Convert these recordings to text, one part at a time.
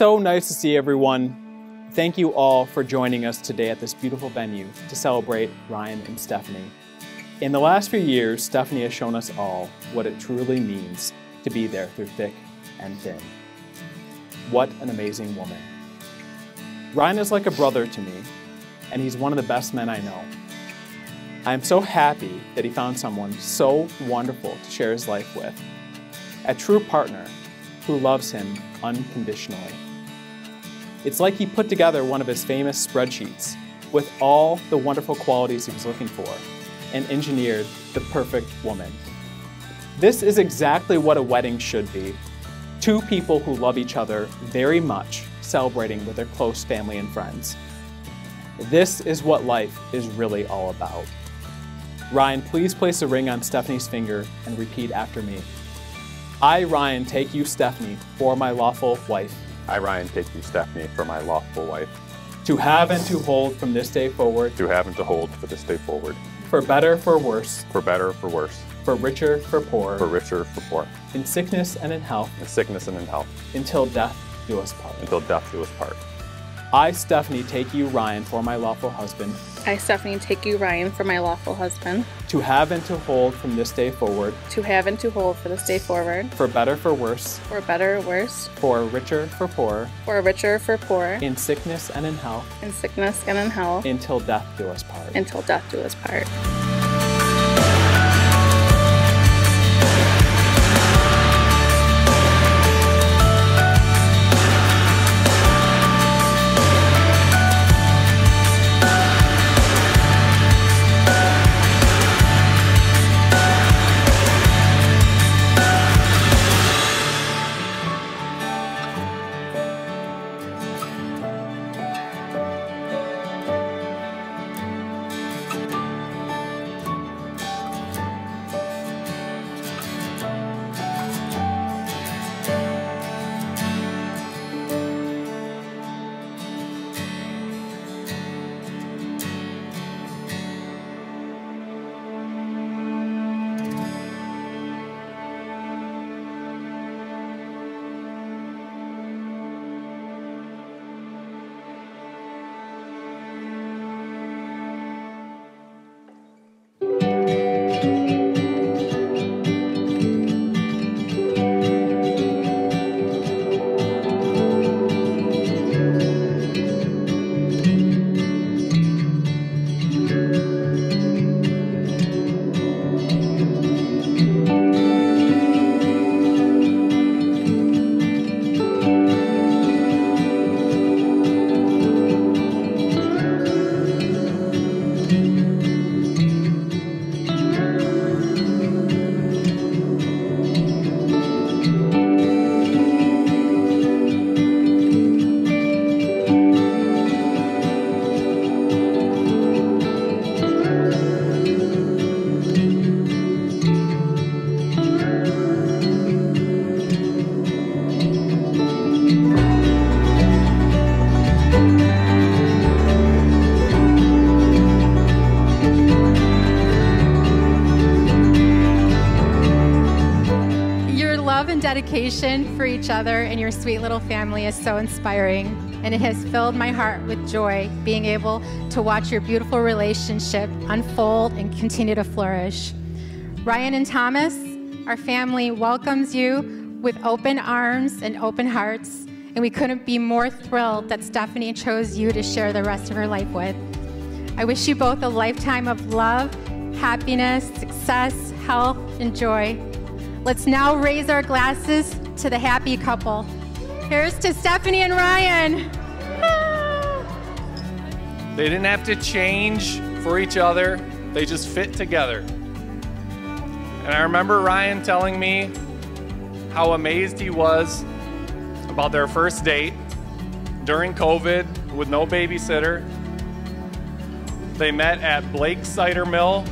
so nice to see everyone. Thank you all for joining us today at this beautiful venue to celebrate Ryan and Stefanie. In the last few years, Stefanie has shown us all what it truly means to be there through thick and thin. What an amazing woman. Ryan is like a brother to me, and he's one of the best men I know. I am so happy that he found someone so wonderful to share his life with, a true partner who loves him unconditionally. It's like he put together one of his famous spreadsheets with all the wonderful qualities he was looking for and engineered the perfect woman. This is exactly what a wedding should be. Two people who love each other very much celebrating with their close family and friends. This is what life is really all about. Ryan, please place a ring on Stefanie's finger and repeat after me. I, Ryan, take you, Stefanie, for my lawful wife. I, Ryan, take you, Stefanie, for my lawful wife. To have and to hold from this day forward. To have and to hold for this day forward. For better, for worse. For better, for worse. For richer, for poorer. For richer, for poorer. In sickness and in health. In sickness and in health. Until death do us part. Until death do us part. I, Stefanie, take you, Ryan, for my lawful husband. I, Stephanie, take you, Ryan, for my lawful husband. To have and to hold from this day forward. To have and to hold for this day forward. For better, for worse. For better, or worse. For richer, for poorer. For richer, for poorer, In sickness and in health. In sickness and in health. Until death do us part. Until death do us part. Dedication for each other and your sweet little family is so inspiring, and it has filled my heart with joy being able to watch your beautiful relationship unfold and continue to flourish. Ryan and Thomas, our family welcomes you with open arms and open hearts, and we couldn't be more thrilled that Stefanie chose you to share the rest of her life with. I wish you both a lifetime of love, happiness, success, health, and joy. Let's now raise our glasses to the happy couple. Here's to Stefanie and Ryan. Ah! They didn't have to change for each other, they just fit together. And I remember Ryan telling me how amazed he was about their first date during COVID with no babysitter. They met at Blake's Cider Mill,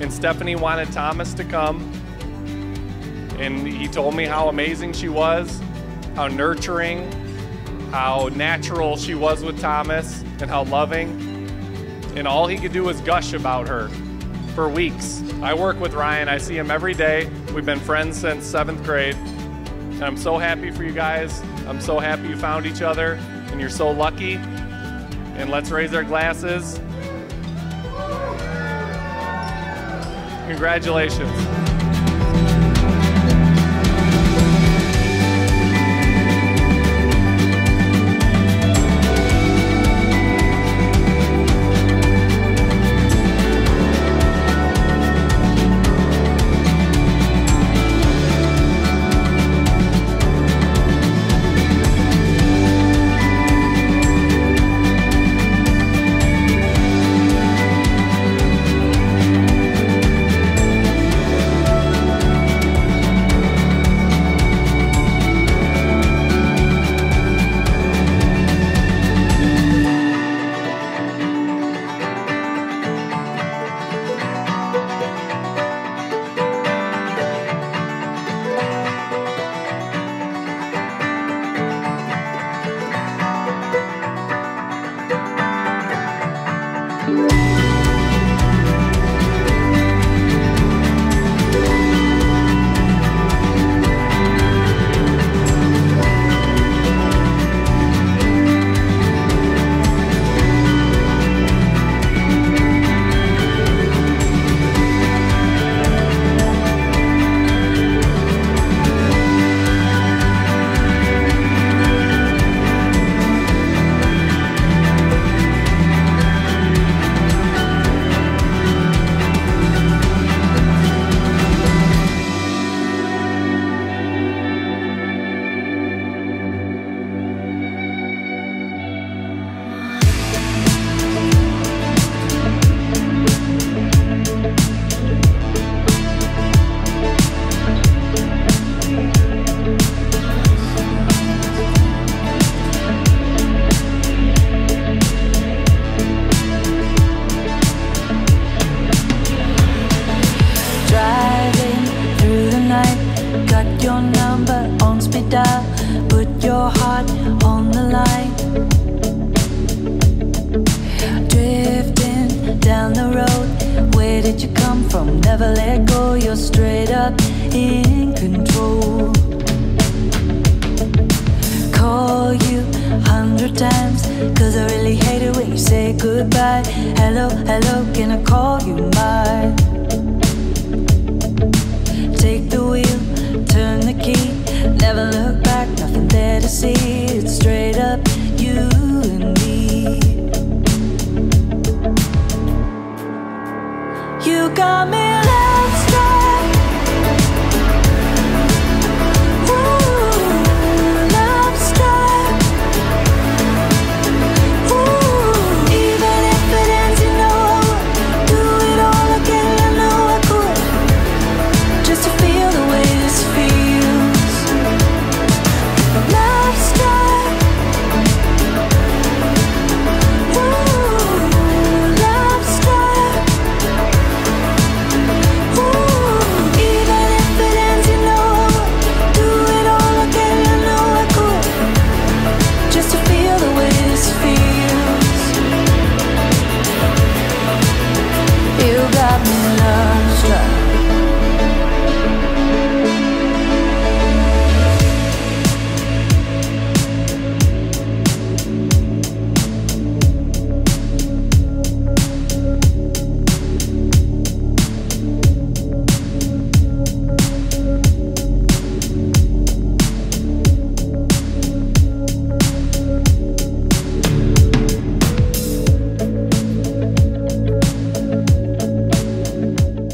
and Stefanie wanted Thomas to come and he told me how amazing she was, how nurturing, how natural she was with Thomas, and how loving. And all he could do was gush about her for weeks. I work with Ryan, I see him every day. We've been friends since seventh grade. And I'm so happy for you guys. I'm so happy you found each other, and you're so lucky. And let's raise our glasses. Congratulations. you're straight up in control. Call you a hundred times, cause I really hate it when you say goodbye. Hello, hello, can I call you mine?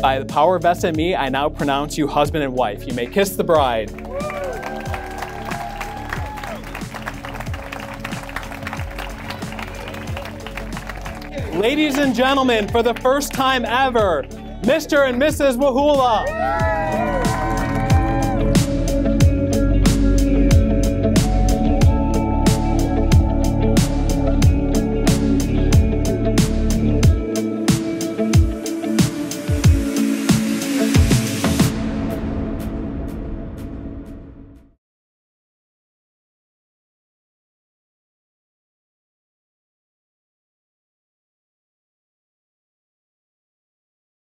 By the power of SME, I now pronounce you husband and wife. You may kiss the bride. Ladies and gentlemen, for the first time ever, Mr. and Mrs. Wahula.